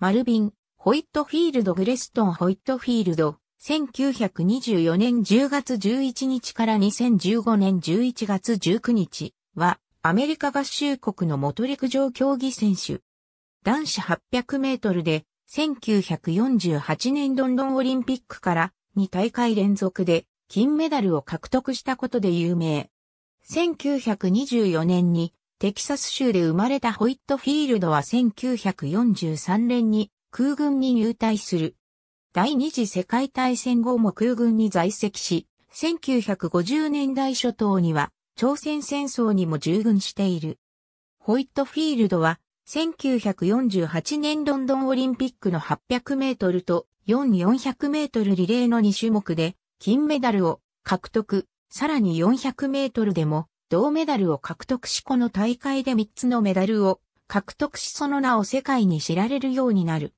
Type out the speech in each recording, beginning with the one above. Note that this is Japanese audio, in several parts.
マルビン、ホイットフィールド・グレストン・ホイットフィールド、1924年10月11日から2015年11月19日は、アメリカ合衆国の元陸上競技選手。男子800メートルで、1948年ロンドンオリンピックから2大会連続で金メダルを獲得したことで有名。1924年にテキサス州で生まれたホイットフィールドは1943年に空軍に入隊する。第二次世界大戦後も空軍に在籍し、1950年代初頭には朝鮮戦争にも従軍している。ホイットフィールドは1948年ロンドンオリンピックの800メートルと4400メートルリレーの2種目で金メダルを獲得、さらに400メートルでも銅メダルを獲得しこの大会で3つのメダルを獲得しその名を世界に知られるようになる。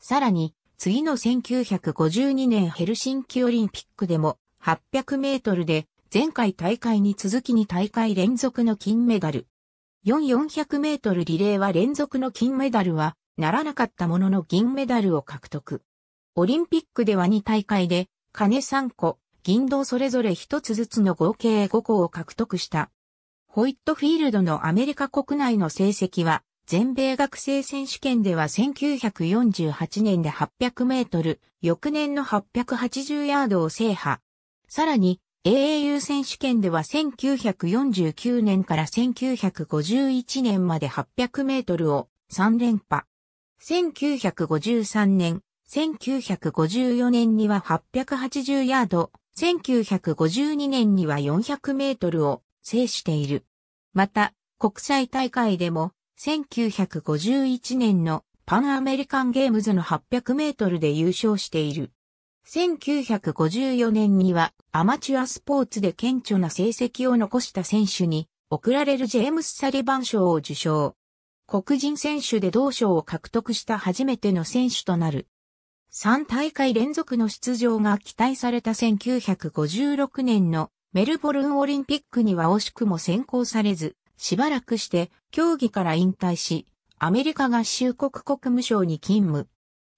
さらに、次の1952年ヘルシンキオリンピックでも800メートルで前回大会に続きに大会連続の金メダル。4400メートルリレーは連続の金メダルはならなかったものの銀メダルを獲得。オリンピックでは2大会で金3個、銀銅それぞれ1つずつの合計5個を獲得した。ホイットフィールドのアメリカ国内の成績は、全米学生選手権では1948年で800メートル、翌年の880ヤードを制覇。さらに、AAU 選手権では1949年から1951年まで800メートルを3連覇。1953年、1954年には880ヤード、1952年には400メートルを制している。また、国際大会でも、1951年のパンアメリカンゲームズの800メートルで優勝している。1954年にはアマチュアスポーツで顕著な成績を残した選手に贈られるジェームス・サリバン賞を受賞。黒人選手で同賞を獲得した初めての選手となる。3大会連続の出場が期待された1956年のメルボルンオリンピックには惜しくも選考されず、しばらくして競技から引退し、アメリカ合衆国国務省に勤務。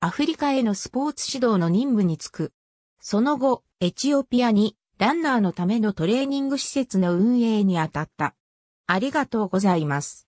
アフリカへのスポーツ指導の任務に就く。その後、エチオピアにランナーのためのトレーニング施設の運営に当たった。ありがとうございます。